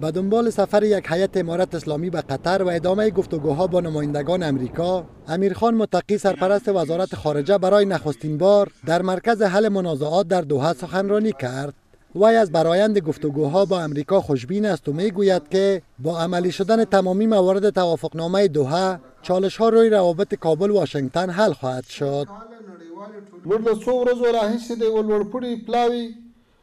به دنبال سفر یک هیئت امارت اسلامی به قطر و ادامه گفتگوها با نمایندگان امریکا، امیرخان متقی سرپرست وزارت خارجه برای نخستین بار در مرکز حل منازعات در دوحه سخنرانی کرد. وی از برایند گفتگوها با امریکا خوشبین است و میگوید که با عملی شدن تمامی موارد توافقنامه دوحه چالش ها روی روابط کابل واشنگتن حل خواهد شد مرد روز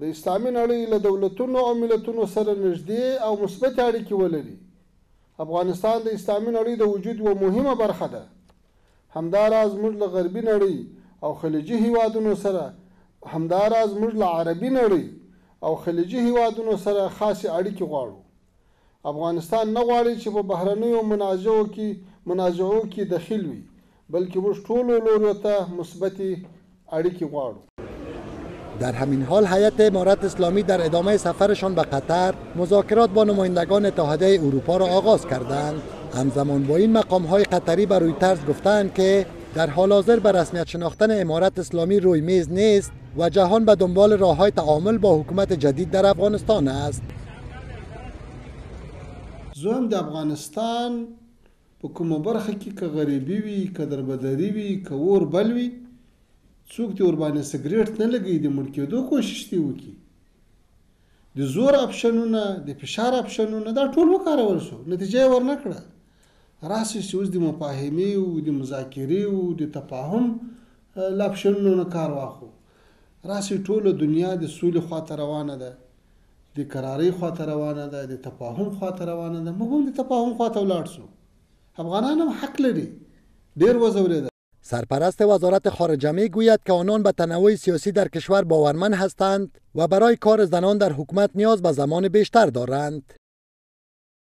د اسلامي نړۍ له دولتونو او ملتونو سره نږدې او مثبتې اړیکې ولري. افغانستان د اسلامي نړۍ د وجود یوه مهمه برخه ده. همدا راز موږ له غربي نړۍ او خلیجي هېوادونو سره همدا راز موږ له عربي نړۍ او خلیجي هېوادونو سره خاصې اړیکې غواړو. افغانستان نه غواړي چې په بهرنیو منازعو کې منازعو کې دخیل وي بلکې موږ ټولو لورو ته مثبتې اړیکې غواړو در همین حال هیئت امارت اسلامی در ادامه سفرشان به قطر مذاکرات با نمایندگان اتحادیه اروپا را آغاز کردند همزمان با این مقام های قطری بر روی طرز گفتند که در حال حاضر به رسمیت شناختن امارت اسلامی روی میز نیست و جهان به دنبال راه های تعامل با حکومت جدید در افغانستان است زوم د افغانستان په کومه برخه کې که غريبي وي، که دربدري وي، که اور بل وي، څوک دې ورباندې سګريټ نه لګوي، د مړ کېدو کوشش دې وکړي. د زور اپشنونه، د فشار اپشنونه دا ټول وکارول شو، نتيجه يې ورنه کړه. راسئ چې اوس د مفاهمې او د مذاکرې او د تفاهم له اپشنونو نه کار واخلو. راسئ ټوله دنيا د سولې خواته روانه ده، د کرارۍ خوا ته روانه ده، د تفاهم خوا ته روانه ده، موږ هم د تفاهم خوا ته ولاړ شو، افغانان هم حق لري، ډېر وځورېدل. سرپرست وزارت خارجه می گوید که آنان به تنوع سیاسی در کشور باورمند هستند و برای کار زنان در حکومت نیاز به زمان بیشتر دارند.